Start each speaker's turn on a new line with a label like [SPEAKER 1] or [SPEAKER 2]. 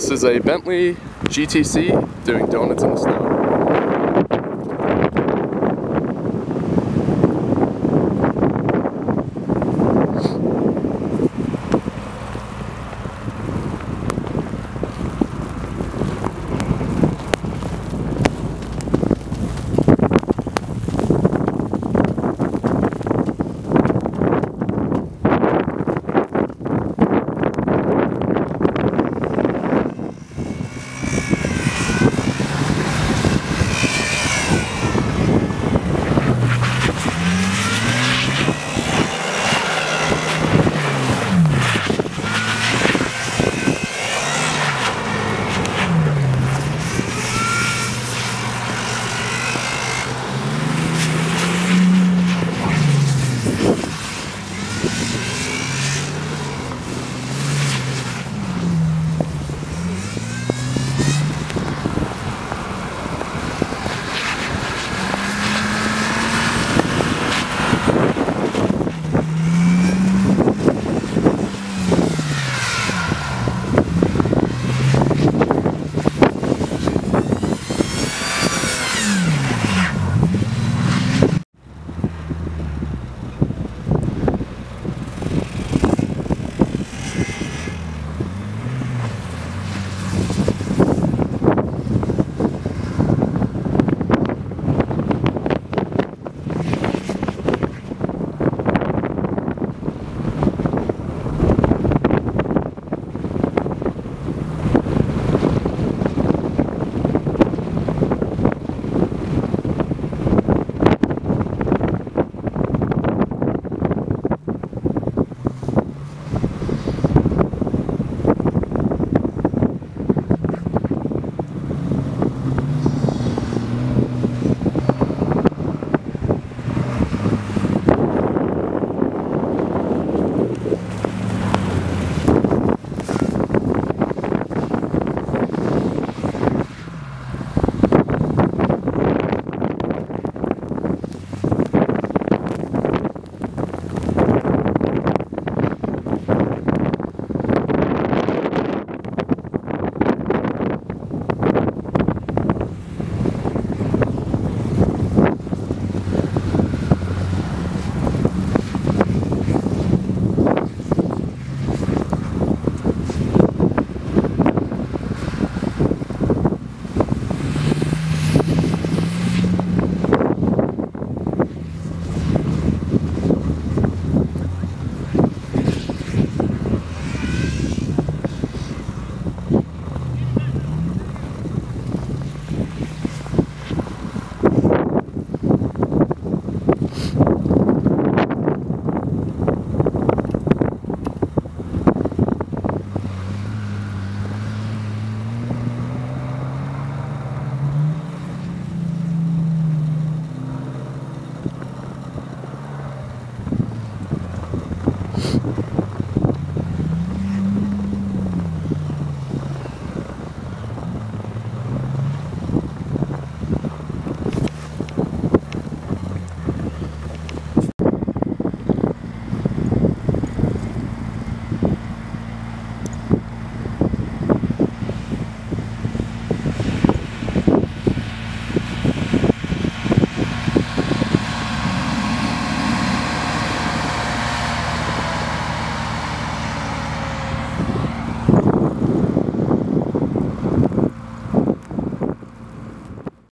[SPEAKER 1] This is a Bentley GTC doing donuts in the snow. You